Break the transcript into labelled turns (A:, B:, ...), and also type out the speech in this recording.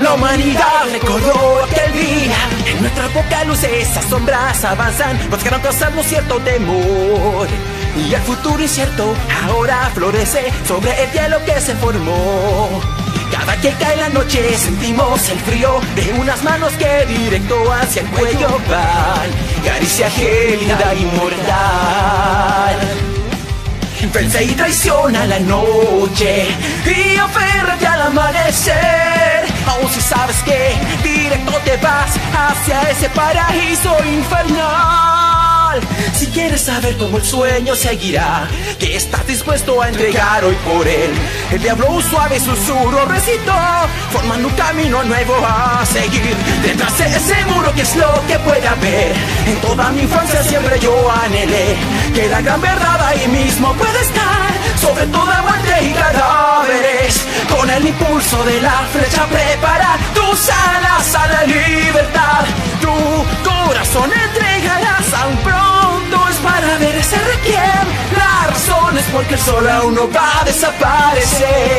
A: La humanidad recordó aquel día. En nuestra boca luces, esas sombras avanzan. Buscaron causarnos cierto temor. Y el futuro incierto ahora florece sobre el hielo que se formó. Cada que cae la noche sentimos el frío de unas manos que directo hacia el cuello van. Caricia gélida y mortal. Vence y traiciona la noche y aférrate al amanecer. Directo te vas hacia ese paraíso infernal. Si quieres saber cómo el sueño seguirá, que estás dispuesto a entregar hoy por él. El diablo un suave susurro recitó, formando un camino nuevo a seguir. Detrás de ese muro que es lo que puede haber. En toda mi infancia siempre yo anhelé que la gran verdad ahí mismo puede estar. Sobre toda muerte y cadáveres, con el impulso de la flecha prepara porque el sol aún no va a desaparecer.